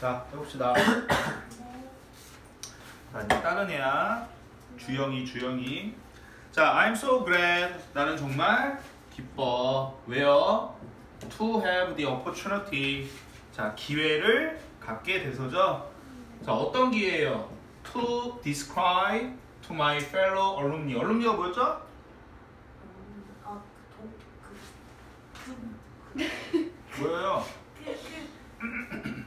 자, 해봅시다. 자, 이제 다른 애야. 주영이, 주영이. 자, I'm so glad. 나는 정말 기뻐. 왜요? To have the opportunity. 자, 기회를 갖게 돼서죠. 자, 어떤 기회예요? To describe to my fellow alumni. alumni가 뭐였죠? 아, 그, 동, 그, 그, 뭐예요? 그, 그, 그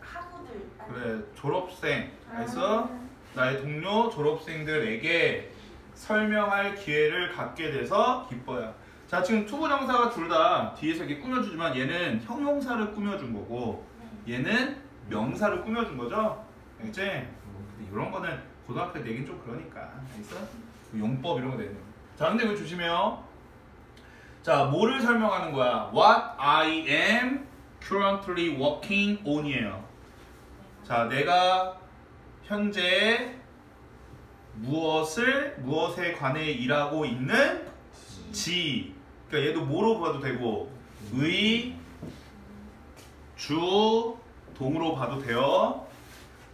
학우들. 아니, 그래, 졸업생. 아. 나의 동료 졸업생들에게 설명할 기회를 갖게 돼서 기뻐요. 자, 지금 투부정사가 둘 다 뒤에서 이렇게 꾸며주지만 얘는 형용사를 꾸며준 거고 네. 얘는 명사를 꾸며준 거죠? 알겠지? 근데 이런 거는 고등학교 때 내긴 좀 그러니까. 알겠어? 용법 이런 거 거. 자, 근데 이거 조심해요. 자, 뭐를 설명하는 거야? What I am currently working on이에요. 자, 내가 현재 무엇을 무엇에 관해 일하고 있는 지. 그러니까 얘도 뭐로 봐도 되고 의, 주, 동으로 봐도 돼요.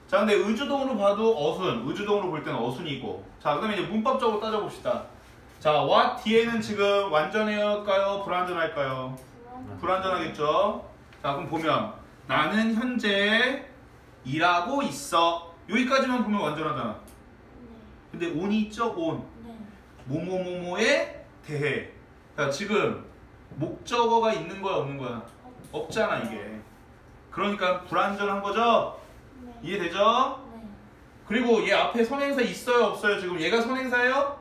자, 근데 의주동으로 봐도 어순, 의주동으로 볼 때는 어순이고. 자, 그다음에 이제 문법적으로 따져봅시다. 자, what 뒤에는 지금 완전할까요? 불완전할까요? 불완전하겠죠? 자, 그럼 보면 나는 현재 일하고 있어. 여기까지만 보면 완전하잖아. 근데 on이 있죠? on. 네. 뭐뭐뭐뭐에 대해. 자, 지금 목적어가 있는 거야, 없는 거야? 없잖아, 이게. 그러니까 불완전한 거죠? 네. 이해되죠? 네. 그리고 얘 앞에 선행사 있어요, 없어요? 지금 얘가 선행사예요?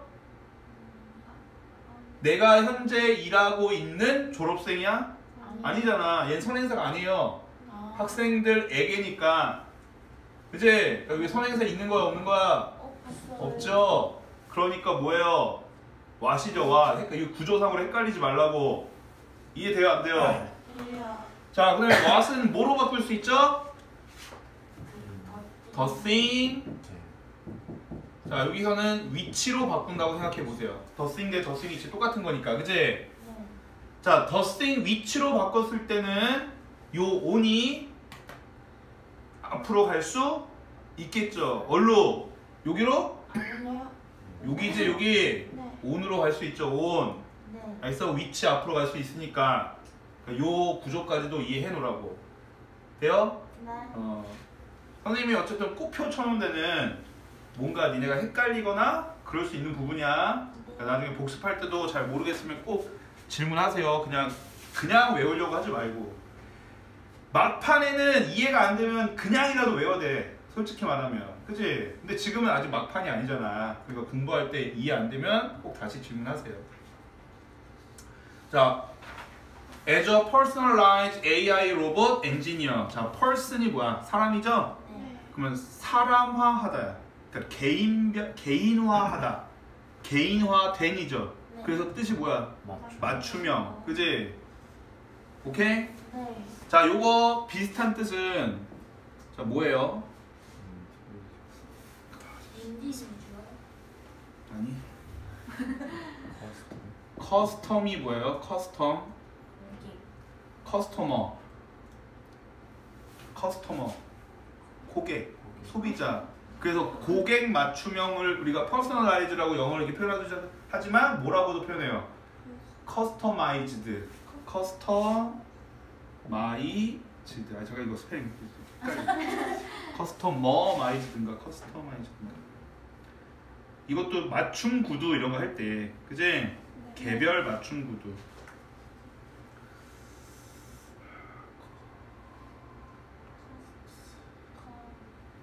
내가 현재 일하고 있는 졸업생이야? 아니잖아. 얘는 선행사가 아니에요. 아. 학생들에게니까. 그지? 여기 선행사 있는 거야, 없는 거야? 어. 없죠? 그러니까 뭐예요? 와시죠, 와. 헷- 이 구조상으로 헷갈리지 말라고. 이해돼요, 안 돼요? 자, 그 다음에 what은 뭐로 바꿀 수 있죠? 그, the thing. 자, 여기서는 위치로 바꾼다고 생각해 보세요. the thing 대 the thing 위치 똑같은 거니까, 그지? 네. 자, the thing 위치로 바꿨을 때는 요 on이 앞으로 갈 수 있겠죠. 얼로? 여기로? 아니요. 여기지, 여기. 네. on으로 갈 수 있죠, on. 네. 그래서 위치 앞으로 갈 수 있으니까 그러니까 요 구조까지도 이해해 놓으라고. 돼요? 네. 어. 선생님이 어쨌든 꼭표 쳐놓은 데는 뭔가 니네가 헷갈리거나 그럴 수 있는 부분이야. 그러니까 나중에 복습할 때도 잘 모르겠으면 꼭 질문하세요. 그냥 그냥 외우려고 하지 말고 막판에는 이해가 안 되면 그냥이라도 외워야 돼. 솔직히 말하면, 그치? 근데 지금은 아직 막판이 아니잖아. 그러니까 공부할 때 이해 안 되면 꼭 다시 질문하세요. 자, as a personalized AI robot engineer. 자, person이 뭐야? 사람이죠? 네. 그러면 사람화하다야. 그러니까 개인 개인화하다. 개인화된이죠. 네. 그래서 뜻이 뭐야? 맞춤형. 그지? 오케이? 네. 자, 요거 비슷한 뜻은 자, 뭐예요? 좋아요? 아니. custom이 뭐예요? custom. 여기. customer. customer. 고객. 소비자. 그래서 고객 맞춤형을 우리가 personalize라고 영어로 이렇게 표현하죠. 하지만 뭐라고도 표현해요? customized. customized. 아 제가 이거 스펠링. customermize든가 customize든가. 이것도 맞춤 구두 이런 거 할 때, 그지? 개별 맞춤 구두.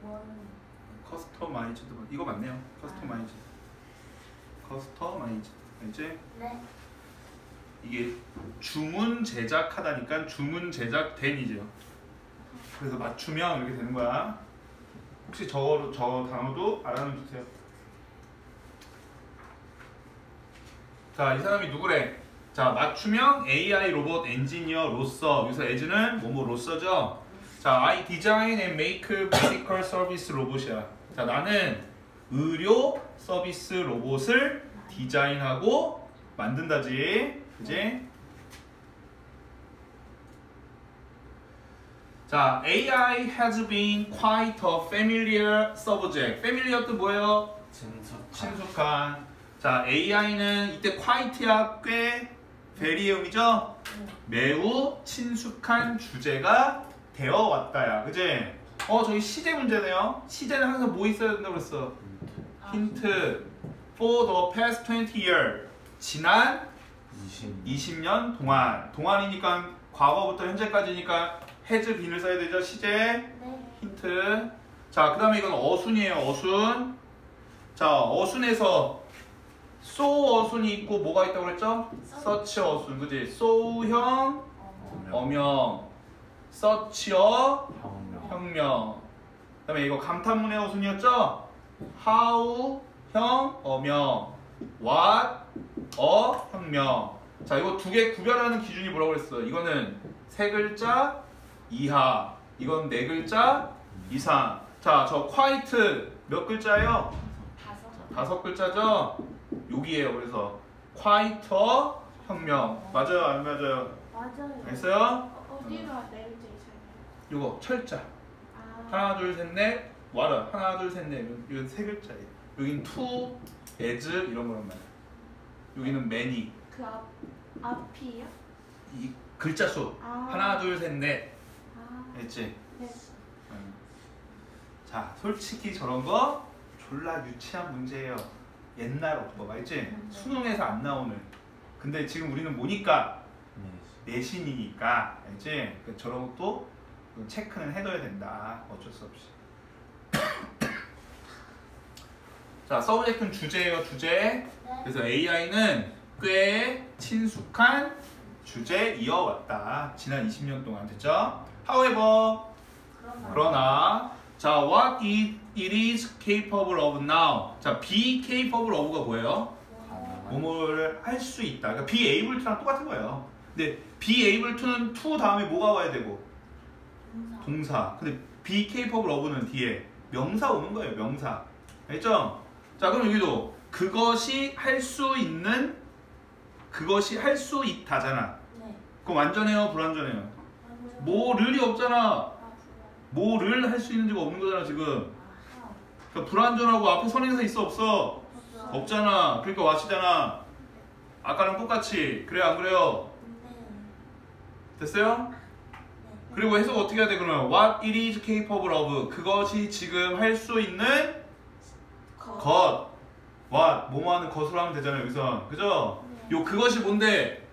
원. customized 이거 맞네요. customize. customize. 이제 네. 이게 주문 제작하다니까 주문 제작된이죠. 그래서 맞춤형 이렇게 되는 거야. 혹시 저거 저 단어도 알아놓으 주세요. 자, 이 사람이 누구래? 자, 맞춤형 AI 로봇 엔지니어로서 여기서 as는 뭐뭐로서죠. 자, I design and make medical service 로봇이야. 자, 나는 의료 서비스 로봇을 디자인하고 만든다지. 그지? 자, AI has been quite a familiar subject. familiar 또 뭐예요? 친숙한 친숙한. 자, AI는 이때 quite야 꽤 very음이죠? 매우 친숙한 주제가 되어 왔다야. 그지? 어, 저기 시제 문제네요. 시제는 항상 뭐 있어야 된다고 그랬어? 힌트. For the past 20 year. 지난 20 20년 동안. 동안이니까 과거부터 현재까지니까 has been을 써야 되죠. 시제. 네. 힌트. 자, 그 다음에 이건 어순이에요. 어순. 자, 어순에서 so 어순이 있고 뭐가 있다고 그랬죠? such 어순. 그지? so형. 어명. such여, 혁명 혁명. 그 다음에 이거 감탄문의 어순이었죠? how, 형, 어명. what, 어, 혁명. 자, 이거 두 개 구별하는 기준이 뭐라고 그랬어? 이거는 세 글자 이하. 이건 네 글자 이상. 자, 저 quite 몇 글자예요? 다섯. 다섯 글자죠? 여기에요. 그래서 quite 혁명. 맞아요? 안 맞아요? 맞아요. 알겠어요? 어, 글자 이상이에요? 요거 철자. 아, 하나 둘 셋 넷 와라. 하나 둘 셋 넷. 이건 세 글자예요. 여긴 to, as 이런 거란 말이야. 여기는 many. 그 앞, 앞이요? 이 글자 수. 아. 하나 둘 셋 넷. 아, 알지? 네. 응. 자, 솔직히 저런 거 졸라 유치한 문제예요. 옛날 어법 알지? 수능에서 안 나오는. 근데 지금 우리는 뭐니까 네. 내신이니까 알지? 그 저런 것도 체크는 해둬야 된다. 어쩔 수 없이. 자, 서브젝트는 주제예요, 주제. 네. 그래서 AI는 꽤 친숙한 주제 이어왔다. 지난 20년 동안 됐죠? However, 그러나. 그러나 자, what it, it is capable of now. 자, be capable of가 뭐예요? 뭐뭐를 할 수 있다. 그러니까 be able to랑 똑같은 거예요. 근데 be able to는 to 다음에 뭐가 와야 되고 동사. 근데 be capable of는 뒤에 명사 오는 거예요. 명사. 알죠? 자, 그럼 여기도 그것이 할 수 있는 그것이 할 수 있다잖아. 네. 그럼 완전해요, 불완전해요? 완전. 뭐를이 없잖아. 아. 뭐를 할 수 있는 지가 없는 거잖아, 지금. 그러니까 불완전하고 앞에 선행사 있어 없어? 없어. 없잖아. 그러니까 와시잖아. 아까랑 똑같이. 그래 안 그래요? 네. 됐어요? 네. 그리고 해석 어떻게 해야 돼 그러면? What it is capable of. 그것이 지금 할 수 있는 거. 것. what 뭐뭐 하는 것으로 하면 되잖아요 여기서. 그죠? 네. 요 그것이 뭔데?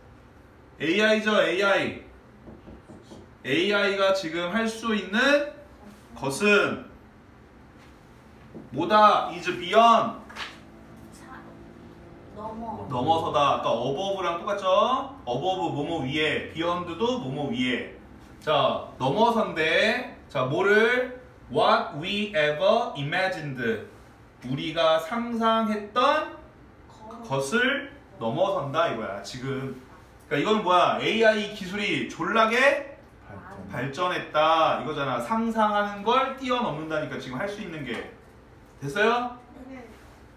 AI죠 AI. AI가 지금 할 수 있는 것은 뭐다? is beyond. 사. 넘어. 넘어서다. 아까 above랑 똑같죠? above 뭐뭐 위에, beyond도 뭐뭐 위에. 자, 넘어선대. 자, 뭐를 what we ever imagined. 우리가 상상했던 거. 것을 넘어선다 이거야. 지금. 그러니까 이건 뭐야? AI 기술이 졸라게 발전 발전했다 이거잖아. 상상하는 걸 뛰어넘는다니까 지금 할 수 있는 게. 됐어요? 네.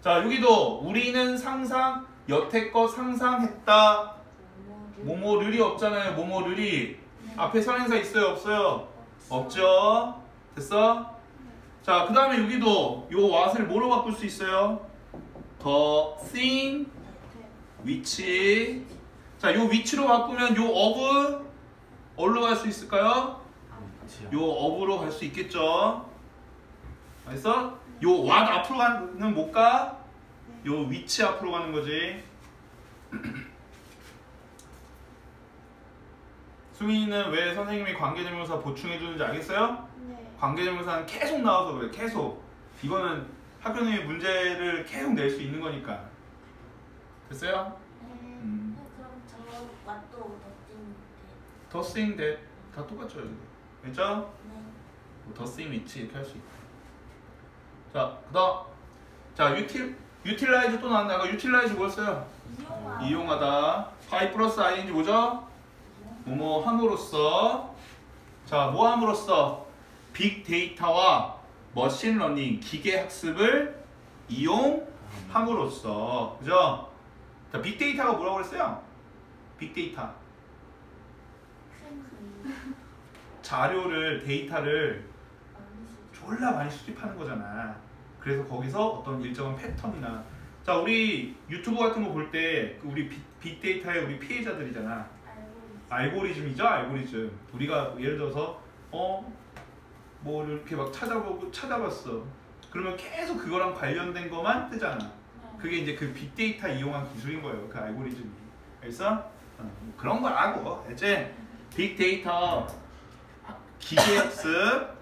자, 여기도 우리는 상상 여태껏 상상했다. 모모를이 없잖아요. 모모를이 네. 앞에 선행사 있어요, 없어요? 없어. 없죠. 됐어? 자, 그 다음에 여기도 요 what을 뭐로 바꿀 수 있어요? the thing, 네. which. 자, 요 which로 바꾸면 요 of 어디로 갈 수 있을까요? 위치요 요 of로 갈 수 있겠죠. 알겠어? 요 what 앞으로 가는 못 가? 요 which 앞으로 가는 거지. 수민이는 왜 선생님이 관계대명사 보충해 주는지 알겠어요? 네. 관계대명사는 계속 나와서 그래. 계속. 이거는 학교님이 문제를 계속 낼 수 있는 거니까. 됐어요? 네. 음. 네, 그럼 저 what도 the thing the thing that 다 똑같죠, 이거. 됐죠? 네. the thing which 이렇게 할 수 있다. 자, 그다음 자 util utilize 또 나왔네. 아까 utilize 뭐였어요? 이용하. 이용하다. by 플러스 ing 뭐죠? 뭐뭐 함으로써 자, 뭐 함으로써 빅데이터와 machine learning 기계 학습을 이용함으로써 그죠? 자, 빅데이터가 뭐라고 그랬어요? 빅데이터. 자료를 데이터를. 졸라 많이 수집하는 거잖아. 그래서 거기서 어떤 일정한 패턴이나 자 우리 유튜브 같은 거 볼 때 우리 빅, 빅데이터의 우리 피해자들이잖아. 알고 있어요. 알고리즘 이죠 알고리즘. 우리가 예를 들어서 어뭐 이렇게 막 찾아보고 찾아봤어. 그러면 계속 그거랑 관련된 것만 뜨잖아. 네. 그게 이제 그 빅데이터 이용한 기술인 거예요. 그 알고리즘이. 그래서 어, 뭐 그런 거라고. 이제 빅데이터 기계학습 네.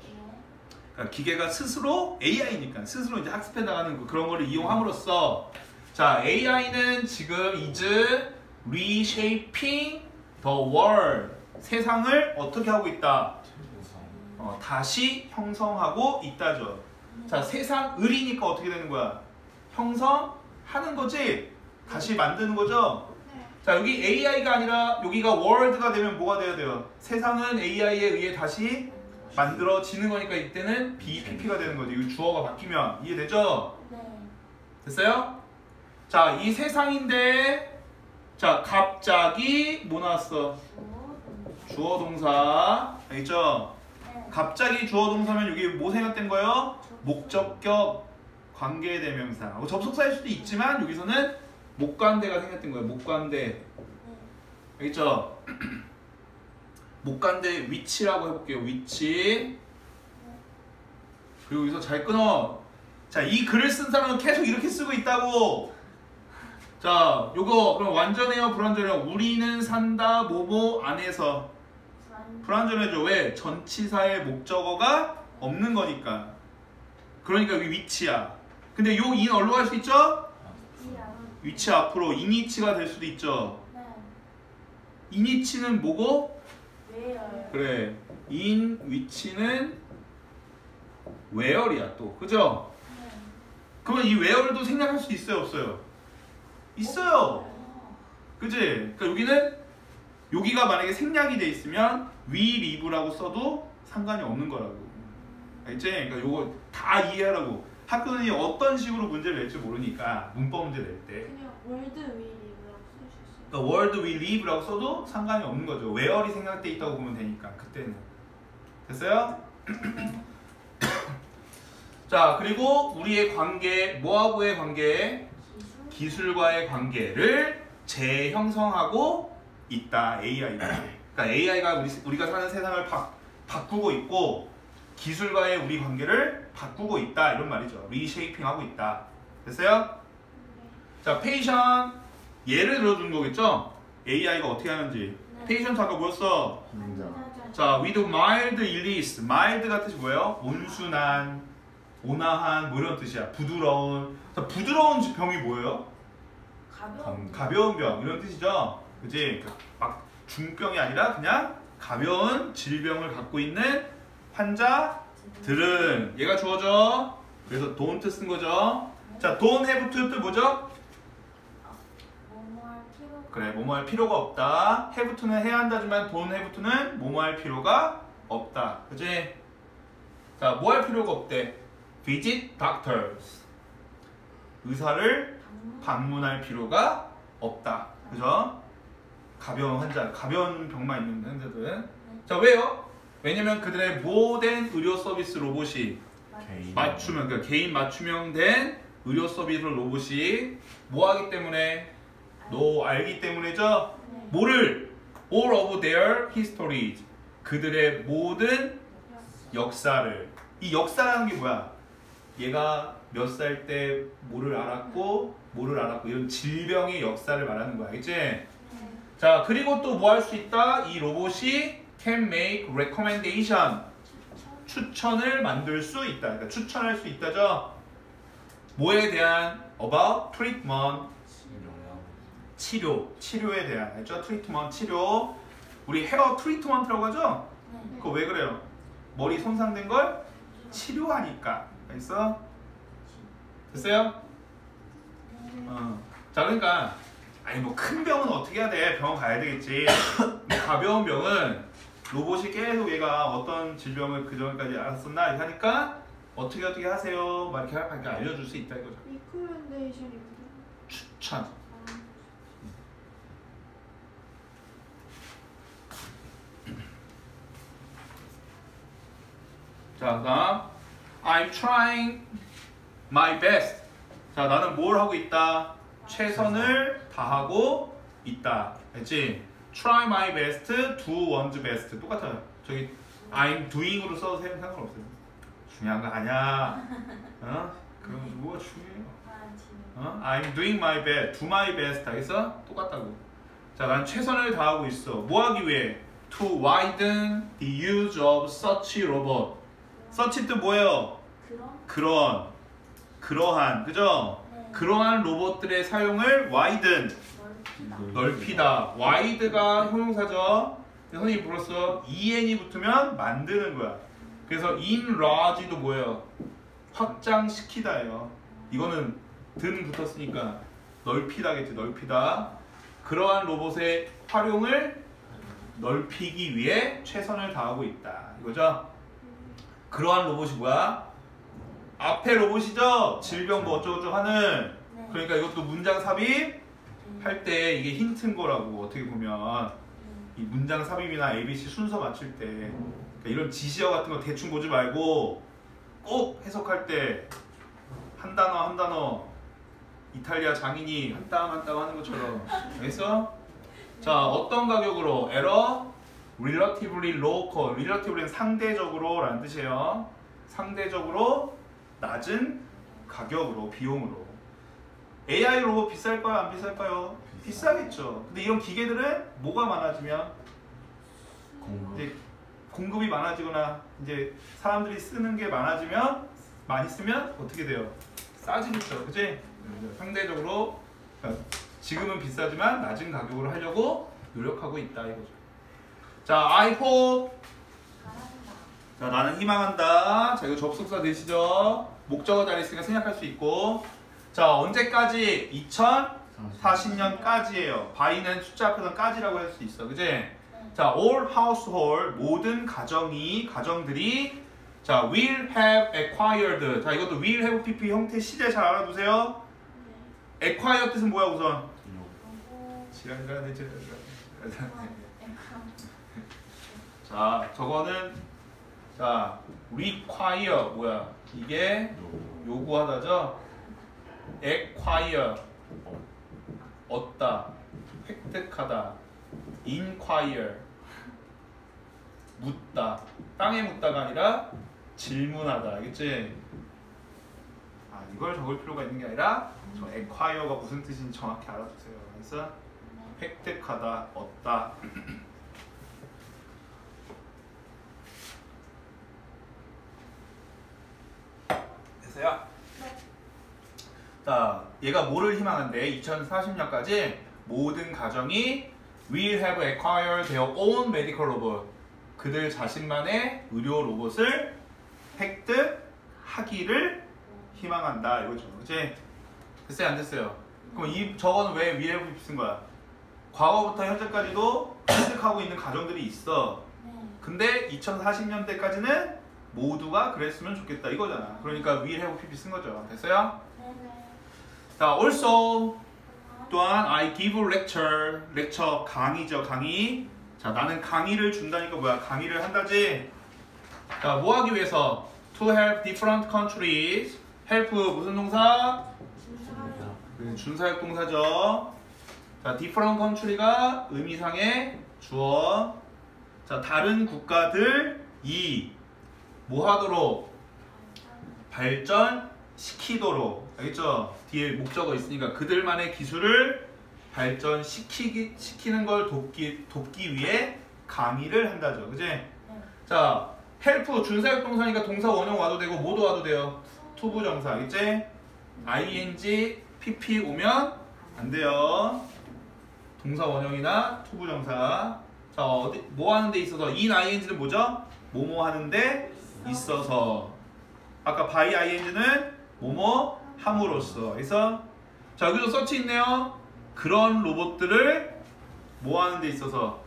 그러니까 기계가 스스로 AI니까 스스로 이제 학습해 나가는 그- 그런 거를 이용함으로써 자 AI는 지금 is reshaping the world 세상을 어떻게 하고 있다? 어, 다시 형성하고 있다죠. 자 세상 을이니까 어떻게 되는 거야? 형성하는 거지 다시 만드는 거죠. 네. 자 여기 AI가 아니라 여기가 world가 되면 뭐가 돼야 돼요? 세상은 AI에 의해 다시 만들어지는 거니까 이때는 BPP가 되는 거지. 이 주어가 바뀌면 이해되죠? 네. 됐어요? 자, 이 세상인데 자, 갑자기 뭐 나왔어? 주어, 동사. 알겠죠? 네. 갑자기 주어 동사면 여기 뭐 생략된 거예요? 목적격 관계 대명사. 뭐 접속사일 수도 있지만 여기서는 목관대가 생략된 거예요. 목관대. 네. 알겠죠? 목관대 위치라고 해볼게요. 위치. 그리고 여기서 잘 끊어. 자, 이 글을 쓴 사람은 계속 이렇게 쓰고 있다고. 자, 요거 그럼 완전해요, 불완전해요? 우리는 산다, 뭐뭐 안에서 완- 불완전해져. 왜? 전치사의 목적어가 없는 거니까. 그러니까 여기 위치야. 근데 요 인 얼로 갈 수 있죠? 위치 앞으로 인위치가 될 수도 있죠. 네. 인위치는 뭐고? 그래 인 위치는 where이야 또 그죠? 네. 그러면 이 where도 생략할 수 있어요 없어요? 있어요 그지? 그러니까 여기는 여기가 만약에 생략이 돼 있으면 we live라고 써도 상관이 없는 거라고 알지? 그러니까 요거 다 이해하라고 학교는 어떤 식으로 문제를 낼지 모르니까 문법 문제 낼 때 그냥 월드 있어요. 그러니까 world we live라고 써도 상관이 없는 거죠 where이 생략돼 있다고 보면 되니까 그때는 됐어요? 자 그리고 우리의 관계 뭐하고의 관계 기술. 기술과의 관계를 재형성하고 있다 AI가 그러니까 AI가 우리, 우리가 사는 세상을 바, 바꾸고 있고 기술과의 우리 관계를 바꾸고 있다 이런 말이죠 reshaping 하고 있다 됐어요? 네. 자 patient 예를 들어준 거겠죠? AI가 어떻게 하는지 네. patient 아까 뭐였어? 환자자. 자, with mild illness. mild 뜻이 뭐예요? 온순한, 온화한 뭐 이런 뜻이야. 부드러운. 자, 부드러운 병이 뭐예요? 가벼운. 가벼운 병 이런 뜻이죠. 그지? 그막 중병이 아니라 그냥 가벼운 질병을 갖고 있는 환자들은 얘가 주어져. 그래서 don't 쓴 거죠. 자, don't have to 뜻 뭐죠? 그래, 뭐뭐 할 필요가 없다. have to는 해야 한다지만 don't have to는 뭐뭐 할 필요가 없다. 그지? 자, 뭐 할 필요가 없대? visit doctors. 의사를 방문. 방문할 필요가 없다. 그죠? 가벼운 환자, 가벼운 병만 있는 환자들은. 자, 왜요? 왜냐면 그들의 모든 의료 서비스 로봇이. 맞춤형, 그러니까 개인 맞춤형 된 의료 서비스 로봇이 뭐 하기 때문에? 너 알기 때문이죠? 네. 뭐를? all of their histories. 그들의 모든 역사를. 이 역사라는 게 뭐야? 얘가 몇 살 때 뭐를 알았고, 뭐를 알았고, 이런 질병의 역사를 말하는 거야. 네. 자, 그리고 또 뭐 할 수 있다? 이 로봇이 can make recommendation. 추천. 추천을 만들 수 있다. 그러니까 추천할 수 있다죠. 뭐에 대한 about treatment 치료 치료에 대한 알죠? 트리트먼트 치료 우리 헤어 트리트먼트라고 하죠? 네. 그거 왜 그래요? 머리 손상된 걸 치료하니까 알겠어? 됐어요? 네. 어. 자 그러니까 아니 뭐 큰 병은 어떻게 해야 돼? 병원 가야 되겠지. 가벼운 병은 로봇이 계속 얘가 어떤 질병을 그 전까지 알았었나 이렇게 하니까 어떻게 어떻게 하세요? 막 이렇게 이렇게 알려줄 수 있다 이거죠. recommendation이 뭐죠? 추천. 아, 자, 그다음 I'm trying my best. 자, 나는 뭘 하고 있다? 최선을 다하고 있다. 알지? Try my best, do one's best. 똑같아요. 저기 I'm doing으로 써도 상- 상관없어요. 중요한 거 아니야. 어? 그럼 뭐가 중요해요? 아. 어? I'm doing my best, do my best 하겠어? 똑같다고. 자, 난 최선을 다하고 있어. 뭐 하기 위해? To widen the use of such robot. 뜻 뭐예요? 그런? 그런, 그러한, 그죠? 네. 그러한 로봇들의 사용을 widen, 넓히다. wide가 형용사죠. 근데 선생님이 불렀어. en이 붙으면 만드는 거야. 그래서 enlarge도 뭐예요? 확장시키다예요. 이거는 든 붙었으니까 넓히다겠지. 넓히다. 그러한 로봇의 활용을 넓히기 위해 최선을 다하고 있다. 이거죠? 그러한 로봇이 뭐야? 앞에 로봇이죠? 질병 뭐 어쩌고저쩌고 하는 네. 그러니까 이것도 문장 삽입 네. 할때 이게 힌트인 거라고 어떻게 보면 네. 이 문장 삽입이나 ABC 순서 맞출 때 그러니까 이런 지시어 같은 거 대충 보지 말고 꼭 해석할 때 한 단어 한 단어 이탈리아 장인이 한 땀 한 땀 하는 것처럼 알겠어? 자 어떤 가격으로 에러 relatively low cost relatively는 상대적으로 라는 뜻이에요 상대적으로 낮은 가격으로 비용으로 AI 로봇 비쌀까요 안 비쌀까요? 비싸겠죠 근데 이런 기계들은 뭐가 많아지면 공부. 이제 공급이 많아지거나 이제 사람들이 쓰는 게 많아지면 많이 쓰면 어떻게 돼요? 싸지겠죠, 그지? 상대적으로 그러니까 지금은 비싸지만 낮은 가격으로 하려고 노력하고 있다 이거죠. 자, I hope. 자, 나는 희망한다. 자, 이거 접속사 되시죠? 목적어 잘 있으니까 생략할 수 있고. 자, 언제까지? 2040년까지예요. 바이는 숫자 앞에서 까지라고 할 수 있어, 그지? 네. 자, all household 모든 가정이 가정들이 자, will have acquired. 자, 이것도 will have pp 형태 시제 잘 알아두세요. 네. acquire 뜻은 뭐야 우선? 그리고 지랄지랄해 지랄지랄. 아, 네, 그럼. 자, 저거는 자, require 뭐야? 이게 요구하다죠. acquire 얻다, 획득하다, inquire 묻다, 땅에 묻다가 아니라 질문하다, 알겠지? 아 이걸 적을 필요가 있는 게 아니라 저 acquire가 무슨 뜻인지 정확히 알아두세요. 그래서 네. 획득하다, 얻다. 됐어요? 네. 자, 얘가 뭐를 희망한대? 2040년까지 모든 가정이 will have acquired their own medical robot. 그들 자신만의 의료 로봇을 획득하기를 희망한다 이거죠. 그치? 됐어요? 안 됐어요? 그럼 이 저거는 왜 will have 쓴 거야? 과거부터 현재까지도 획득하고 있는 가정들이 있어. 네. 근데 2040년대까지는 모두가 그랬으면 좋겠다 이거잖아. 그러니까 will have pp 쓴 거죠. 됐어요? 네네. 자, also 또한 I give lecture, lecture 강의죠, 강의. 자, 나는 강의를 준다니까 뭐야? 강의를 한다지. 자, 뭐 하기 위해서? To help different countries. help 무슨 동사? 네, 준사역 동사죠. 자, different country가 의미상의 주어. 자, 다른 국가들 이 뭐 하도록 발전시키도록 알겠죠? 뒤에 목적어 있으니까 그들만의 기술을 발전시키기 시키는 걸 돕기 돕기 위해 강의를 한다죠. 그지? 네. 자, help 준사역 동사니까 동사 원형 와도 되고 뭐도 와도 돼요. to부 정사 알겠지? ing pp 오면 안 돼요. 동사 원형이나 to부 정사. 자, 어디 뭐 하는 데 있어서 in ing는 뭐죠? 뭐뭐 하는 데 있어서. 아까 by ing는 뭐뭐 함으로써. 그래서 자, 여기도 서치 있네요. 그런 로봇들을 뭐 하는 데 있어서.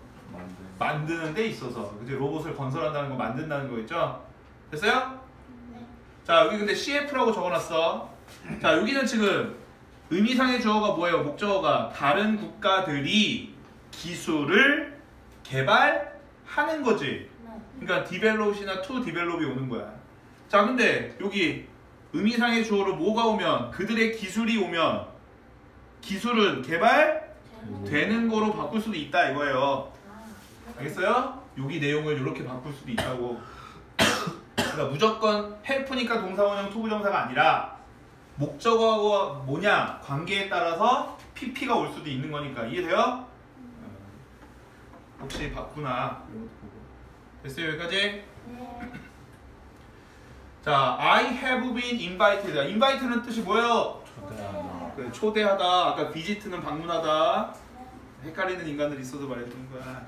만드는 데 있어서. 그지? 로봇을 건설한다는 거 만든다는 거겠죠? 됐어요? 네. 자 여기 근데 CF라고 적어놨어. 자 여기는 지금 의미상의 주어가 뭐예요? 목적어가 다른 국가들이 기술을 개발하는 거지. 네. 그러니까 develop이나 to develop이 오는 거야. 자, 근데 여기 의미상의 주어로 뭐가 오면 그들의 기술이 오면 기술은 개발되는 거로 바꿀 수도 있다 이거예요. 알겠어요? 여기 내용을 이렇게 바꿀 수도 있다고. 그러니까 무조건 help니까 동사원형 to부정사가 아니라 목적어가 뭐냐 관계에 따라서 PP가 올 수도 있는 거니까 이해돼요? 어, 혹시 봤구나. 됐어요 여기까지? 자, I have been invited. invite는 뜻이 뭐예요? 초대하다. 그 초대하다. 아까 visit는 방문하다. 헷갈리는 인간들 있어도 말해주는 거야.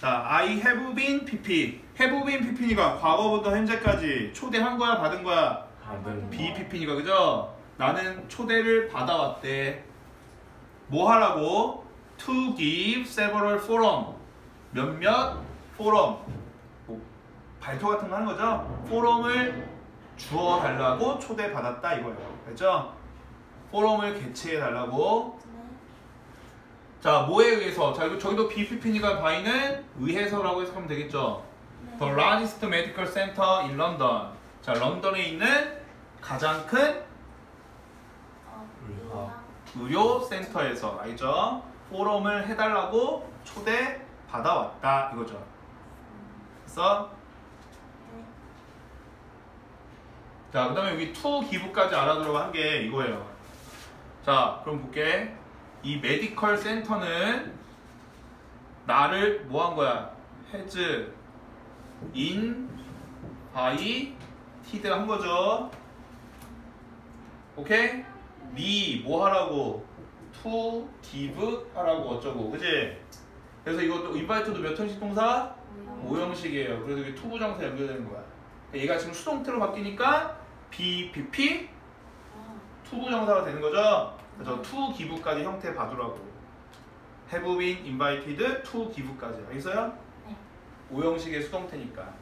자, I have been PP. have been PP니까 과거부터 현재까지 초대한 거야, 받은 거야? 받은 B PP니까 그죠? 나는 초대를 받아왔대. 뭐 하라고? To give several forum. 몇몇 forum. 뭐 발표 같은 거 하는 거죠? 포럼을 주어 달라고 초대 받았다 이거예요. 그죠? 포럼을 개최해 달라고 자, 뭐에 의해서? 자, 이거 저기도 BPP니까 바이는 의해서라고 해석하면 되겠죠? The largest medical center in London. 자, 런던에 있는 가장 큰 의료 센터에서 알죠? 포럼을 해달라고 초대 받아왔다 이거죠. 그래서 자, 그 다음에 여기 to 기부까지 알아들어가 한게 이거예요. 자, 그럼 볼게. 이 메디컬 센터는 나를 뭐 한 거야? has invited 한 거죠. 오케이? me 뭐 하라고? to give 하라고 어쩌고. 그지? 그래서 이것도 invite도 몇 형식 동사? 오형식이에요. 그래서 이게 to부정사 연결되는 거야. 얘가 지금 수동태로 바뀌니까 be pp to부정사가 되는 거죠. 그래서 to give까지 형태 봐두라고. have been invited to give까지. 알겠어요? 네. 오형식의 수동태니까.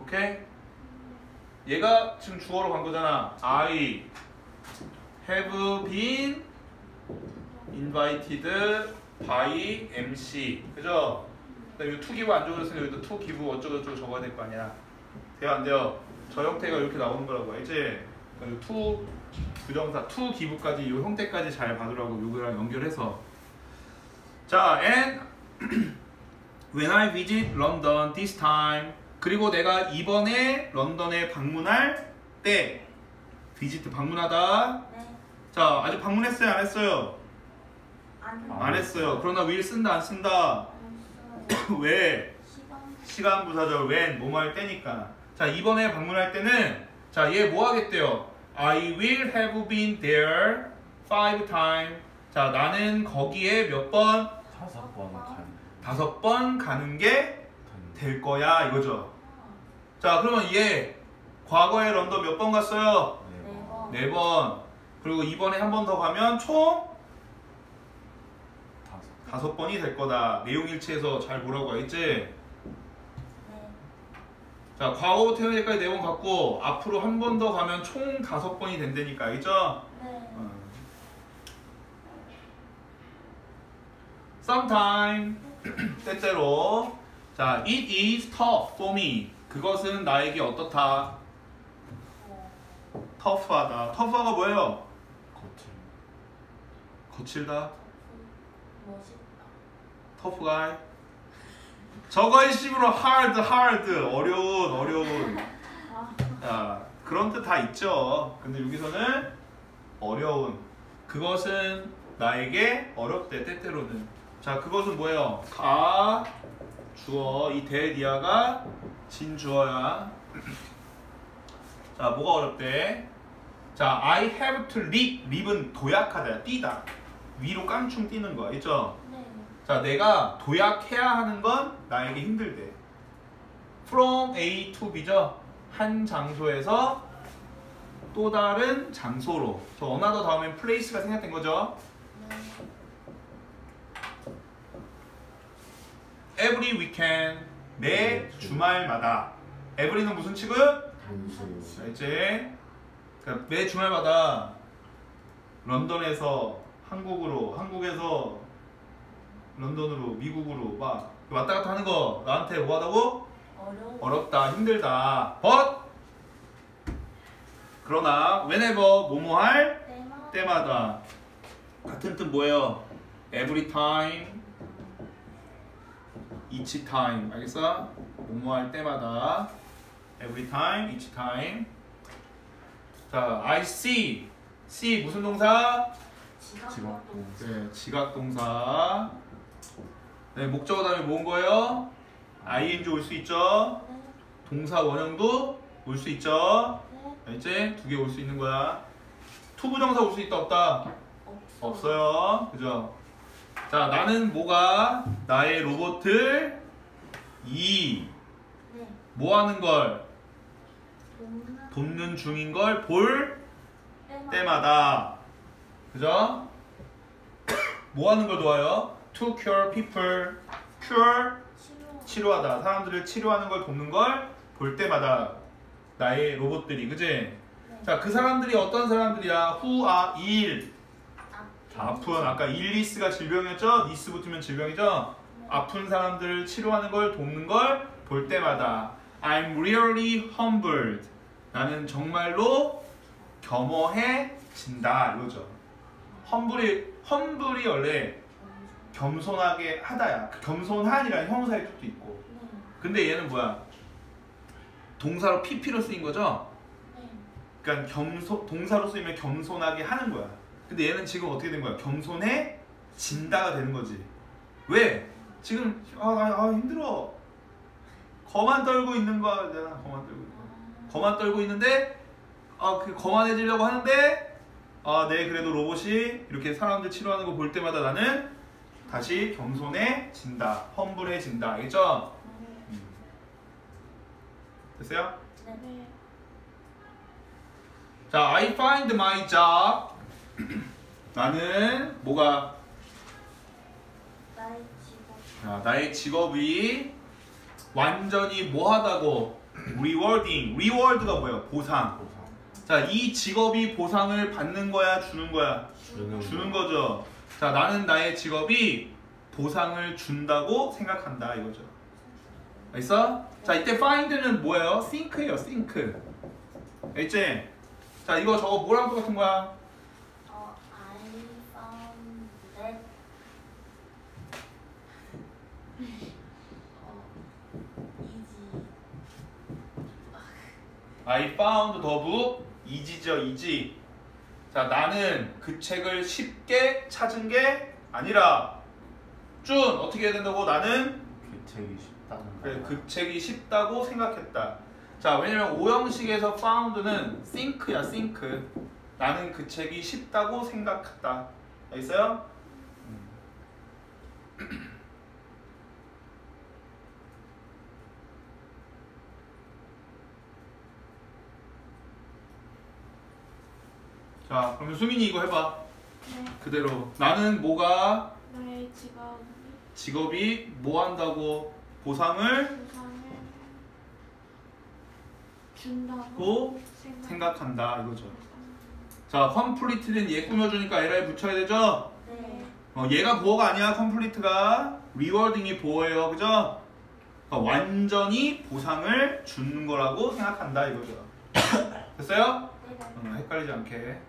오케이? 얘가 지금 주어로 간 거잖아. I have been invited by MC. 그죠? 그다음에 이거 to give 안 적어줬으니까 여기도 to give 어쩌고저쩌고 적어야 될 거 아니야. 돼요 안 돼요? 저 형태가 이렇게 나오는 거라고 알지? 그리고 to 부정사 to give까지 이 형태까지 잘 봐두라고 요거랑 연결해서. 자 and when I visit London this time 그리고 내가 이번에 런던에 방문할 때 visit 방문하다. 자 아직 방문했어요 안 했어요? 안 했어요. 그러나 will 쓴다 안 쓴다? 왜? 시간 부사절 when 뭐뭐 할 때니까 자 이번에 방문할 때는 자 얘 뭐 하겠대요 I will have been there five times 자 나는 거기에 몇 번 다섯 번 간. 다섯 번 가는 게 간. 될 거야 이거죠 자 그러면 얘 과거에 런던 몇 번 갔어요 네 번. 네번 그리고 이번에 한 번 더 가면 총 다섯. 번이 될 거다 내용 일치해서 잘 보라고 알겠지 자 과거부터 현재까지 네 번 갔고 앞으로 한 번 더 가면 총 다섯 번이 된다니까 알겠죠? 어. sometime. 때때로. 자 it is tough for me. 그것은 나에게 어떻다? Tough하다. Tough하가 뭐예요? 거칠. 거칠다? 멋있다. tough guy 저거의 식으로 hard hard 어려운 어려운. 자 그런 뜻 다 있죠. 근데 여기서는 어려운. 그것은 나에게 어렵대 때때로는. 자 그것은 뭐예요? 가 주어 이 대리아가 진 주어야. 자 뭐가 어렵대? 자 I have to leave leave는 도약하다 뛰다. 위로 깡충 뛰는 거 있죠 자 내가 도약해야 하는 건 나에게 힘들대 from A to B죠 한 장소에서 또 다른 장소로 저 another 다음엔 place가 생략된 거죠 every weekend 매 주말마다 every는 무슨 취급? 단수. 알지? 그러니까 매 주말마다 런던에서 한국으로 한국에서 런던으로 미국으로 막 왔다 갔다 하는 거 나한테 뭐 하다고? 어려워. 어렵다, 힘들다. but 그러나 whenever 뭐뭐 할 때마. 때마다 같은 뜻 뭐예요? every time, each time 알겠어? 뭐뭐 할 때마다 every time, each time. 자, I see, see 무슨 동사? 지각. 지각도. 네, 지각 동사. 네, 목적어 다음에 뭔 거예요? ing 올 수 있죠. 네. 동사 원형도 올 수 있죠. 네. 이제 두 개 올 수 있는 거야. to부정사 올 수 있다 없다? 없어. 없어요. 그죠? 자, 나는 뭐가 나의 로봇을 이 네. 뭐 하는 걸 돕는 중인 걸 볼 때마. 때마다 그죠? 뭐 하는 걸 도와요? To cure people. cure 치료. 치료하다. 사람들을 치료하는 걸 돕는 걸 볼 때마다 나의 로봇들이 그지? 네. 자, 그 사람들이 어떤 사람들이야? who are ill. 아, 아픈 아까 일리스가 질병이었죠? 니스 붙으면 질병이죠? 네. 아픈 사람들을 치료하는 걸 돕는 걸 볼 때마다 I'm really humbled. 나는 정말로 겸허해진다 이거죠. 험불이 험불이 원래 겸손하게 하다야. 그 겸손한이라는 형사의 뜻도 있고. 네. 근데 얘는 뭐야? 동사로 pp로 쓰인 거죠? 네. 그러니까 겸손 동사로 쓰이면 겸손하게 하는 거야. 근데 얘는 지금 어떻게 된 거야? 겸손해 진다가 되는 거지. 왜? 지금 아나 아, 힘들어. 거만 떨고 있는 거잖아. 거만 떨고. 거만 떨고 있는데 아그 거만해지려고 하는데 아네 그래도 로봇이 이렇게 사람들 치료하는 거 볼 때마다 나는 다시 겸손해진다. 험불해진다. 알겠죠? 네. 됐어요? 네. 네. 자, I find my job. 나는 뭐가 나의 직업. 자, 나의 직업이 완전히 뭐하다고 rewarding. reward가 뭐예요? 보상. 보상. 자, 이 직업이 보상을 받는 거야, 주는 거야? 주는 주는 거죠. 자, 나는 나의 직업이 보상을 준다고 생각한다 이거죠. 알겠어? 자, 이때 find는 뭐예요? think예요, think. 알겠지? 자, 이거 저거 뭐랑 똑같은 거야? 어, I found that. I found the book easy죠, easy. 자, 나는 그 책을 쉽게 찾은 게 아니라 준 어떻게 해야 된다고? 나는 그 책이 쉽다는 그래, 거. 그 책이 쉽다고 생각했다. 자, 왜냐면 오형식에서 found는 think야, think. 나는 그 책이 쉽다고 생각했다. 알겠어요? 자, 그러면 수민이 이거 해봐. 네. 그대로. 나는 뭐가 나의 직업이 직업이 뭐 한다고 보상을 보상을 준다고 고 생각. 생각한다 이거죠. 자, complete는 얘 꾸며주니까 LY 붙여야 되죠? 네. 어, 얘가 보어가 아니야, complete가. rewarding이 보어예요, 그죠? 그러니까 완전히 보상을 주는 거라고 생각한다 이거죠. 됐어요? 네. 어, 헷갈리지 않게.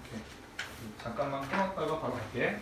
오케이. 잠깐만 끊었다가 바로 갈게. 네.